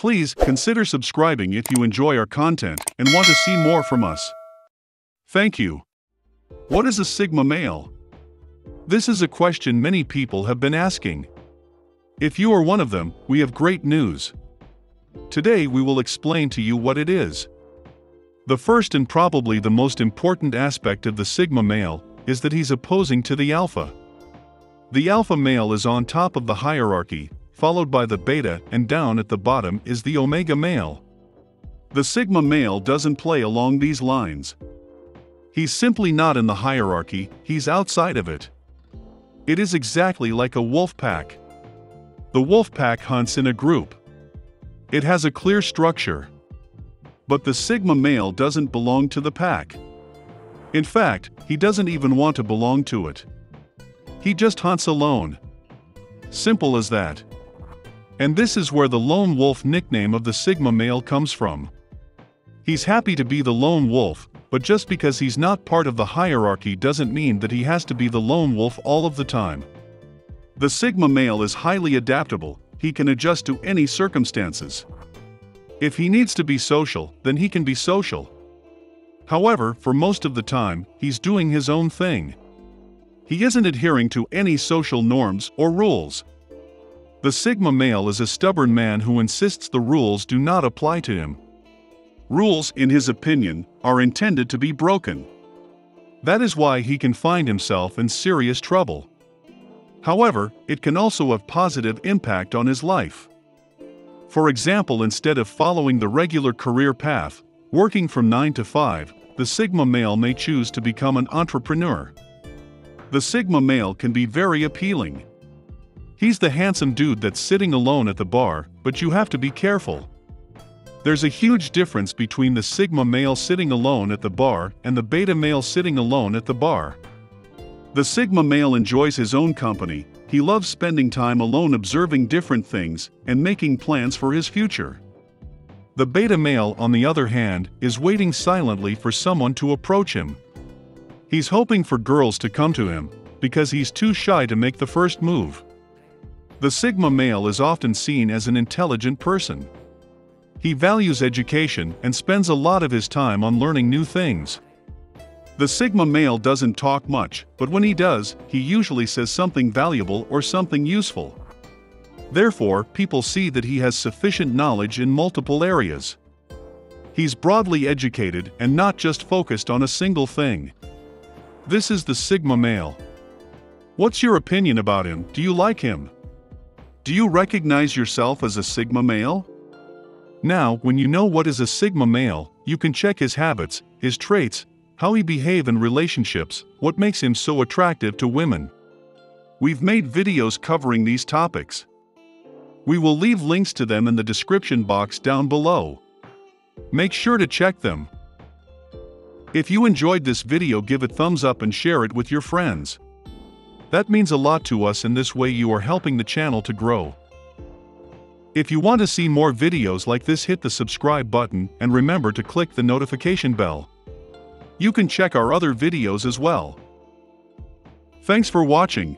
Please consider subscribing if you enjoy our content and want to see more from us. Thank you. What is a Sigma male? This is a question many people have been asking. If you are one of them, we have great news. Today we will explain to you what it is. The first and probably the most important aspect of the Sigma male is that he's opposing to the Alpha. The Alpha male is on top of the hierarchy, followed by the Beta and down at the bottom is the Omega male. The Sigma male doesn't play along these lines. He's simply not in the hierarchy, he's outside of it. It is exactly like a wolf pack. The wolf pack hunts in a group. It has a clear structure. But the Sigma male doesn't belong to the pack. In fact, he doesn't even want to belong to it. He just hunts alone. Simple as that. And this is where the lone wolf nickname of the Sigma male comes from. He's happy to be the lone wolf, but just because he's not part of the hierarchy doesn't mean that he has to be the lone wolf all of the time. The Sigma male is highly adaptable, he can adjust to any circumstances. If he needs to be social, then he can be social. However, for most of the time, he's doing his own thing. He isn't adhering to any social norms or rules. The Sigma male is a stubborn man who insists the rules do not apply to him. Rules, in his opinion, are intended to be broken. That is why he can find himself in serious trouble. However, it can also have positive impact on his life. For example instead of following the regular career path, working from 9 to 5, the Sigma male may choose to become an entrepreneur. The Sigma male can be very appealing. He's the handsome dude that's sitting alone at the bar, but you have to be careful. There's a huge difference between the Sigma male sitting alone at the bar and the Beta male sitting alone at the bar. The Sigma male enjoys his own company, he loves spending time alone observing different things and making plans for his future. The beta male, on the other hand, is waiting silently for someone to approach him. He's hoping for girls to come to him, because he's too shy to make the first move. The Sigma male is often seen as an intelligent person. He values education and spends a lot of his time on learning new things. The Sigma male doesn't talk much, but when he does, he usually says something valuable or something useful. Therefore, people see that he has sufficient knowledge in multiple areas. He's broadly educated and not just focused on a single thing. This is the Sigma male. What's your opinion about him? Do you like him? Do you recognize yourself as a Sigma male? Now, when you know what is a Sigma male, you can check his habits, his traits, how he behave in relationships, what makes him so attractive to women. We've made videos covering these topics. We will leave links to them in the description box down below. Make sure to check them. If you enjoyed this video give it thumbs up and share it with your friends. That means a lot to us in this way you are helping the channel to grow. If you want to see more videos like this hit the subscribe button and remember to click the notification bell. You can check our other videos as well. Thanks for watching.